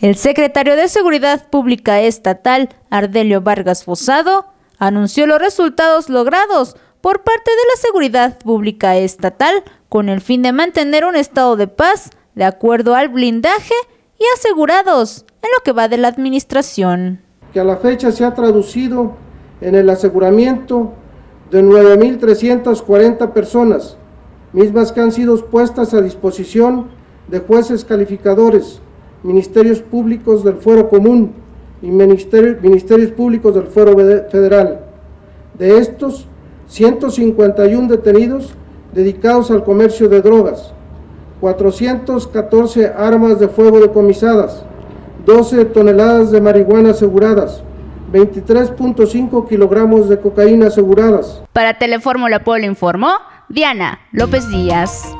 El secretario de Seguridad Pública Estatal, Ardelio Vargas Fosado, anunció los resultados logrados por parte de la Seguridad Pública Estatal con el fin de mantener un estado de paz de acuerdo al blindaje y asegurados en lo que va de la administración. Que a la fecha se ha traducido en el aseguramiento de 9.340 personas, mismas que han sido puestas a disposición de jueces calificadores, ministerios públicos del fuero común y ministerios públicos del fuero federal. De estos, 151 detenidos dedicados al comercio de drogas, 414 armas de fuego decomisadas, 12 toneladas de marihuana aseguradas, 23.5 kilogramos de cocaína aseguradas. Para Telefórmula Pueblo informó Diana López Díaz.